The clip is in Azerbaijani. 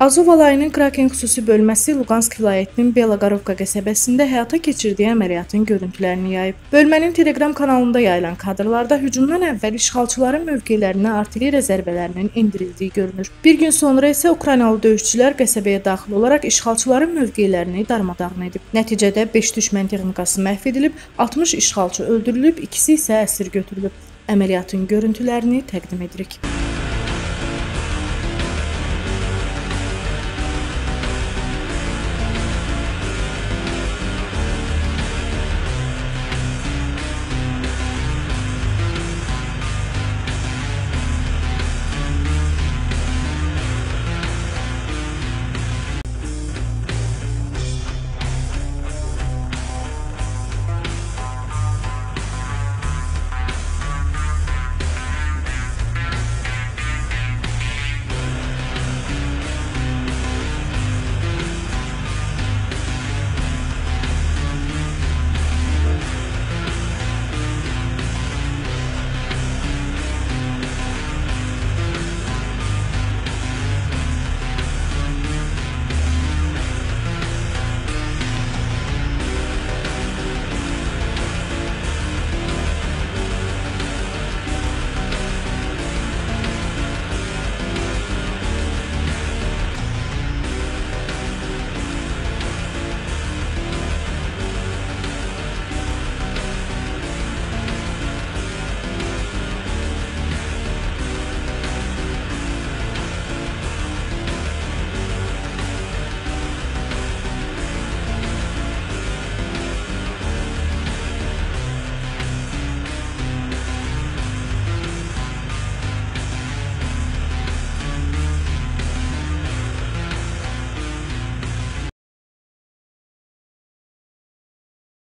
Azov alayının Kraken xüsusi bölməsi Luqansk vilayətinin Belaqarovka qəsəbəsində həyata keçirdiyi əməliyyatın görüntülərini yayıb. Bölmənin Telegram kanalında yayılan kadrlarda hücumdan əvvəl işğalçıların mövqelərinə artilleriya zərbələrinin endirildiyi görünür. Bir gün sonra isə Ukraynalı döyüşçülər qəsəbəyə daxil olaraq işğalçıların mövqelərini darmadağın edib. Nəticədə 5 düşmən texnikası məhv edilib, 60 işğalçı öldürülüb, ikisi isə əsir götürülüb. Əməliyyatın görüntülərini təqdim edirik.